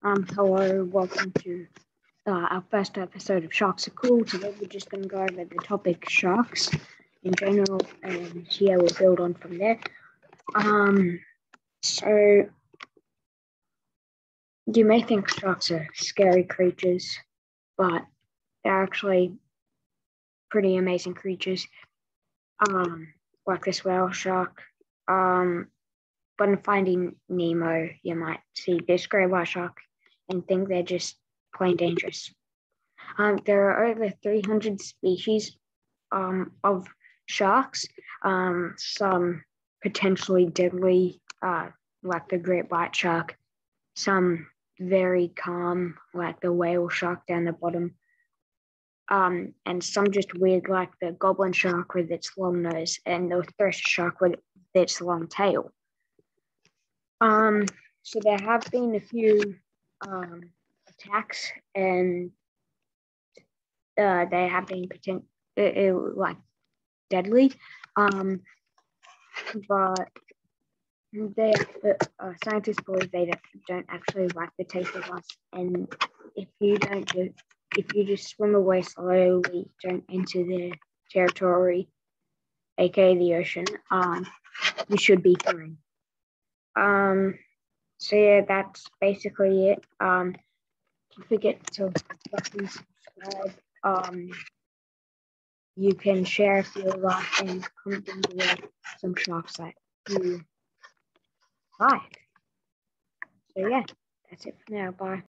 Um, hello, welcome to uh, our first episode of Sharks Are Cool. Today we're just going to go over the topic sharks in general and yeah, we'll build on from there. Um, so you may think sharks are scary creatures, but they're actually pretty amazing creatures. Um, like this whale shark. Um, but in Finding Nemo, you might see this great white shark and think they're just plain dangerous. Um, there are over 300 species um, of sharks, um, some potentially deadly, uh, like the great white shark, some very calm, like the whale shark down the bottom, um, and some just weird, like the goblin shark with its long nose and the thresher shark with its long tail. Um, so there have been a few um, attacks, and uh, they have been potent- it, it, like deadly. Um, but they uh, scientists believe they don't, don't actually like the taste of us, and if you don't do, if you just swim away slowly, don't enter their territory, aka the ocean, um, you should be fine. Um, so yeah, that's basically it. Um, don't forget to subscribe. Um, you can share if you like and comment below some sharks that you like. So yeah, that's it for now. Bye.